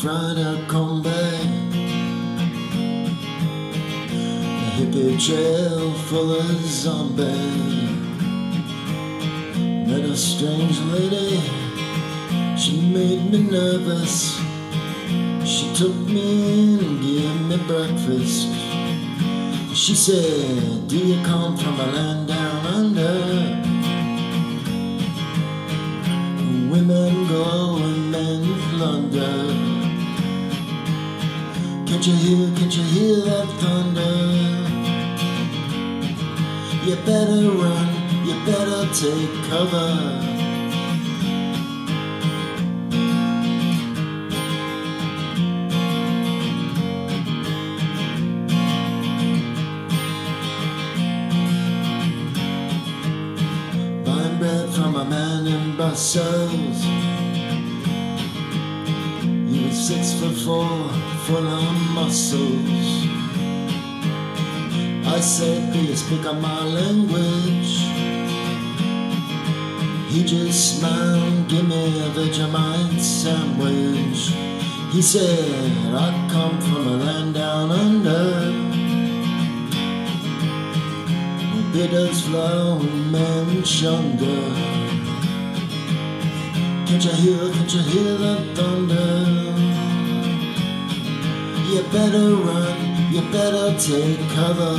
fried out Kombi. A hippie trail full of zombies. Met a strange lady, she made me nervous. She took me in and gave me breakfast. She said, Do you come from a land Can't you hear, can't you hear that thunder? You better run, you better take cover. Buying bread from a man in Brussels. He was six foot four, full of muscles. I said, Do you speak of my language? He just smiled, give me a Vegemite sandwich. He said, I come from a land down under. bitters flow and men chunder. Can't you hear, can't you hear the thunder? You better run, you better take cover.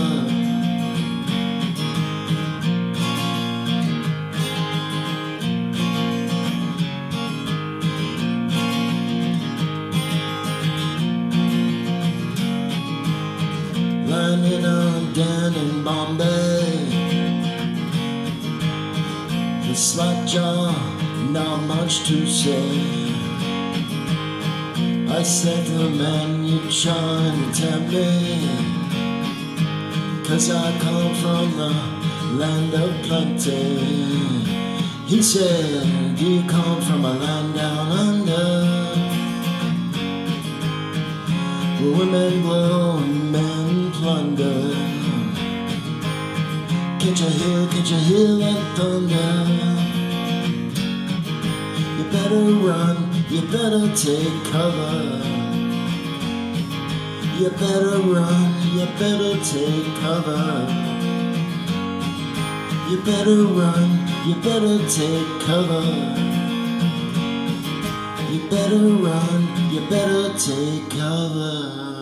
In a den in Bombay. The slack jaw, not much to say. I said the man, you trying to tempt me. Cause I come from the land of plenty. He said, you come from a land down under? Where women blow and men plunder. Can't you hear, can't you hear that thunder? You better run, you better take cover. You better run, you better take cover. You better run, you better take cover. You better run, you better take cover.